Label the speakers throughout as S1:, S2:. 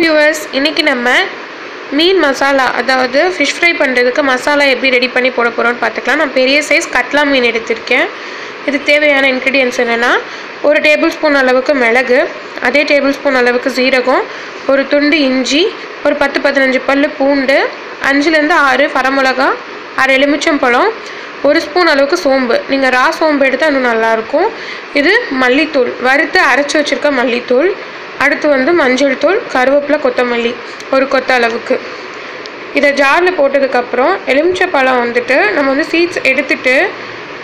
S1: Viewers இன்றைக்கி நம்ம மீன் மசாலா அதாவது ஃபிஷ் ஃப்ரை பண்ணுறதுக்கு மசாலா எப்படி ரெடி பண்ணி போட போகிறோம்னு பார்த்துக்கலாம். நான் பெரிய சைஸ் கட்லா மீன் எடுத்திருக்கேன். இதுக்கு தேவையான இன்க்ரீடியன்ஸ் என்னென்னா ஒரு டேபிள் ஸ்பூன் அளவுக்கு மிளகு அதே டேபிள் ஸ்பூன் அளவுக்கு சீரகம் ஒரு துண்டு இஞ்சி ஒரு பத்து பதினஞ்சு பல் பூண்டு அஞ்சுலேருந்து ஆறு வரமிளகா அரை எலுமிச்சம்பழம் ஒரு ஸ்பூன் அளவுக்கு சோம்பு. நீங்கள் ரா சோம்பு எடுத்தால் இன்னும் நல்லாயிருக்கும் இது மல்லித்தூள் வறுத்து அரைச்சி வச்சுருக்க மல்லித்தூள் அடுத்து வந்து மஞ்சள் தூள் கருவேப்பிலை கொத்தமல்லி ஒரு கொத்த அளவுக்கு. இதை ஜாரில் போட்டதுக்கப்புறம் எலுமிச்சை பழம் வந்துட்டு நம்ம வந்து சீட்ஸ் எடுத்துட்டு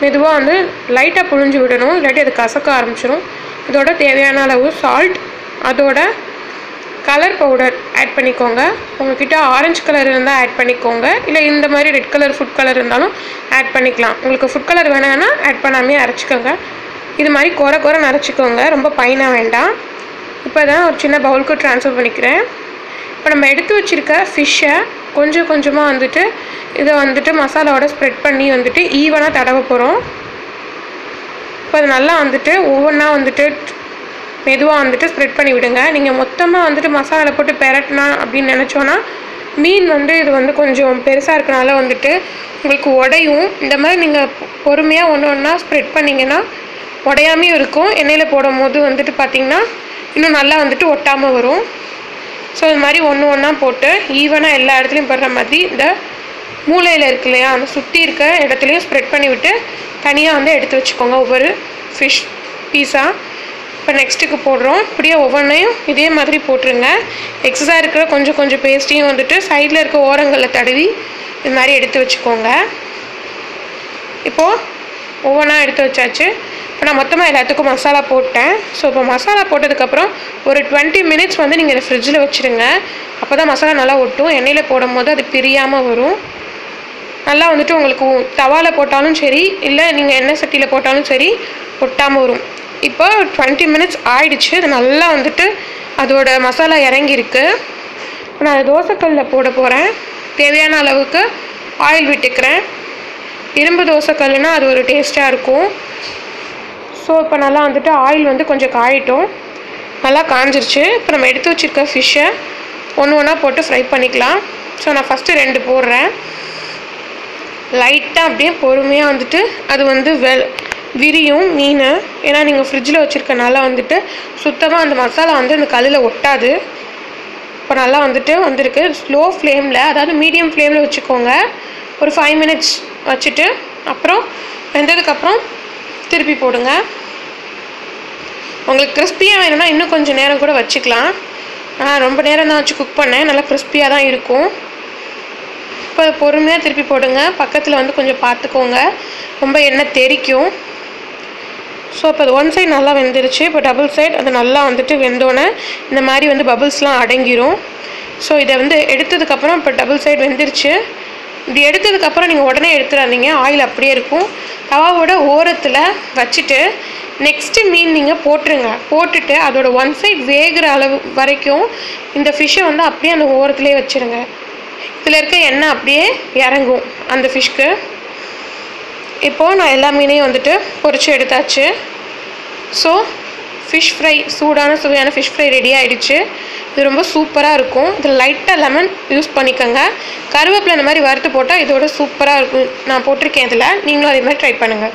S1: மெதுவாக வந்து லைட்டாக புழிஞ்சு விடணும். இல்லாட்டி அது கசக்க ஆரம்பிச்சிடும் இதோட தேவையான அளவு சால்ட் அதோட கலர் பவுடர் ஆட் பண்ணிக்கோங்க. உங்கள்கிட்ட ஆரஞ்சு கலர் இருந்தால் ஆட் பண்ணிக்கோங்க. இல்லை இந்த மாதிரி ரெட் கலர் ஃபுட் கலர் இருந்தாலும் ஆட் பண்ணிக்கலாம். உங்களுக்கு ஃபுட் கலர் வேணாம்னா ஆட் பண்ணாமே அரைச்சிக்கோங்க. இது மாதிரி குறை குறை அரைச்சிக்கோங்க ரொம்ப பயனாக வேண்டாம். இப்போ தான் ஒரு சின்ன பவுலுக்கு ட்ரான்ஸ்ஃபர் பண்ணிக்கிறேன். இப்போ நம்ம எடுத்து வச்சுருக்க ஃபிஷ்ஷை கொஞ்சம் கொஞ்சமாக வந்துட்டு இதை வந்துட்டு மசாலாவோட ஸ்ப்ரெட் பண்ணி வந்துட்டு ஈவனாக தடவ போகிறோம் இப்போ அது நல்லா வந்துட்டு ஒவ்வொன்றா வந்துட்டு மெதுவாக வந்துட்டு ஸ்ப்ரெட் பண்ணி விடுங்க. நீங்கள் மொத்தமாக வந்துட்டு மசாலா போட்டு பெரட்டினா அப்படின்னு நினச்சோன்னா மீன் வந்து இது வந்து கொஞ்சம் பெருசாக இருக்கனால வந்துட்டு உங்களுக்கு உடையும். இந்த மாதிரி நீங்கள் பொறுமையாக ஒன்று ஒன்றா ஸ்ப்ரெட் பண்ணிங்கன்னா உடையாமையும் இருக்கும். எண்ணெயில் போடும் போது வந்துட்டு பார்த்திங்கன்னா இன்னும் நல்லா வந்துட்டு ஒட்டாமல் வரும். ஸோ இது மாதிரி ஒன்று ஒன்றா போட்டு ஈவனாக எல்லா இடத்துலையும் படுற மாதிரி இந்த மூளையில் இருக்கு இல்லையா? அந்த சுற்றி இருக்க இடத்துலையும் ஸ்ப்ரெட் பண்ணி விட்டு தனியாக வந்து எடுத்து வச்சுக்கோங்க ஒவ்வொரு ஃபிஷ் பீஸாக இப்போ நெக்ஸ்ட்டுக்கு போடுறோம். இப்படியே ஒவ்வொன்றையும் இதே மாதிரி போட்டுருங்க. எக்ஸஸாக இருக்கிற கொஞ்சம் கொஞ்சம் பேஸ்ட்டையும் வந்துட்டு சைடில் இருக்க ஓரங்களில் தடவி இது மாதிரி எடுத்து வச்சுக்கோங்க. இப்போது ஒவ்வொன்றா எடுத்து வச்சாச்சு. இப்போ நான் மொத்தமாக எல்லாத்துக்கும் மசாலா போட்டேன். ஸோ இப்போ மசாலா போட்டதுக்கப்புறம் ஒரு டுவெண்ட்டி மினிட்ஸ் வந்து நீங்கள் ஃப்ரிட்ஜில் வச்சுருங்க. அப்போ தான் மசாலா நல்லா ஒட்டும். எண்ணெயில் போடும் போது அது பிரியாமல் வரும். நல்லா வந்துட்டு உங்களுக்கு தவாவில் போட்டாலும் சரி இல்லை நீங்கள் எண்ணெய் சட்டியில் போட்டாலும் சரி ஒட்டாமல் வரும். இப்போ டுவெண்ட்டி மினிட்ஸ் ஆயிடுச்சு. அது நல்லா வந்துட்டு அதோட மசாலா இறங்கியிருக்கு. நான் தோசைக்கல்லில் போட போகிறேன் தேவையான அளவுக்கு ஆயில் விட்டுக்கிறேன். இரும்பு தோசைக்கல்லுனால் அது ஒரு டேஸ்ட்டாக இருக்கும். ஸோ இப்போ நல்லா வந்துட்டு ஆயில் வந்து கொஞ்சம் காயிட்டும். நல்லா காஞ்சிருச்சு. இப்போ நம்ம எடுத்து வச்சுருக்க ஃபிஷ்ஷை ஒன்று ஒன்றா போட்டு ஃப்ரை பண்ணிக்கலாம். ஸோ நான் ஃபஸ்ட்டு ரெண்டு போடுறேன். லைட்டாக அப்படியே பொறுமையாக வந்துட்டு அது வந்து வெல் விரியும் மீன். ஏன்னா நீங்கள் ஃப்ரிட்ஜில் வச்சுருக்கனால வந்துட்டு சுத்தமாக அந்த மசாலா வந்து அந்த கல்லில் ஒட்டாது. இப்போ நல்லா வந்துட்டு வந்திருக்கு. ஸ்லோ ஃப்ளேமில் அதாவது மீடியம் ஃப்ளேமில் வச்சுக்கோங்க. ஒரு ஃபைவ் மினிட்ஸ் வச்சுட்டு அப்புறம் வெந்ததுக்கப்புறம் திருப்பி போடுங்க. உங்களுக்கு கிறிஸ்பியாக வேணும்னா இன்னும் கொஞ்சம் நேரம் கூட வச்சுக்கலாம். ஆனால் ரொம்ப நேரம் தான் வச்சு குக் பண்ணேன். நல்லா கிறிஸ்பியாக தான் இருக்கும். இப்போ அதை பொறுமையாக திருப்பி போடுங்க. பக்கத்தில் வந்து கொஞ்சம் பார்த்துக்கோங்க. ரொம்ப எண்ணெய் தெறிக்கும். ஸோ இப்போ அது ஒன் சைடு நல்லா வெந்துருச்சு. இப்போ டபுள் சைடு அது நல்லா வந்துட்டு வெந்தோடனே இந்த மாதிரி வந்து பபுள்ஸ்லாம் அடங்கிரும். ஸோ இதை வந்து எடுத்ததுக்கப்புறம் இப்போ டபுள் சைடு வெந்துருச்சு. இது எடுத்ததுக்கப்புறம் நீங்கள் உடனே எடுத்துடாதீங்க. ஆயில் அப்படியே இருக்கும். தவாவோட ஓரத்தில் வச்சுட்டு நெக்ஸ்ட்டு மீன் நீங்கள் போட்டுருங்க. போட்டுட்டு அதோட ஒன் சைட் வேகிற அளவு வரைக்கும் இந்த ஃபிஷ்ஷை வந்து அப்படியே அந்த ஓரத்துலேயே வச்சுருங்க. இதில் இருக்க எண்ணெய் அப்படியே இறங்கும் அந்த ஃபிஷ்க்கு இப்போது நான் எல்லா மீனையும் வந்துட்டு பொறிச்சு எடுத்தாச்சு. ஸோ ஃபிஷ் ஃப்ரை சூடான சுவையான ஃபிஷ் ஃப்ரை ரெடி ஆகிடுச்சு இது ரொம்ப சூப்பராக இருக்கும். இதில் லைட்டாக லெமன் யூஸ் பண்ணிக்கோங்க. கருவேப்பிலை இந்த மாதிரி வறுத்து போட்டால் இதோட சூப்பராக இருக்கும். நான் போட்டிருக்கேன் இதில். நீங்களும் அதே மாதிரி ட்ரை பண்ணுங்கள்